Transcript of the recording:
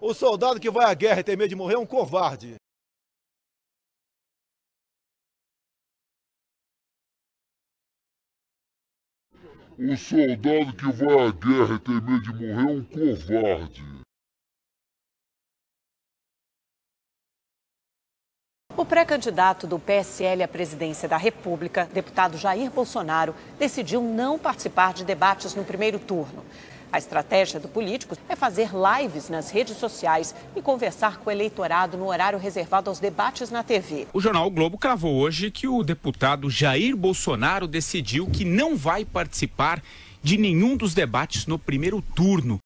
O soldado que vai à guerra e tem medo de morrer é um covarde. O soldado que vai à guerra e tem medo de morrer é um covarde. O pré-candidato do PSL à presidência da República, deputado Jair Bolsonaro, decidiu não participar de debates no primeiro turno. A estratégia do político é fazer lives nas redes sociais e conversar com o eleitorado no horário reservado aos debates na TV. O jornal o Globo cravou hoje que o deputado Jair Bolsonaro decidiu que não vai participar de nenhum dos debates no primeiro turno.